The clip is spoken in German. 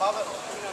Marvin.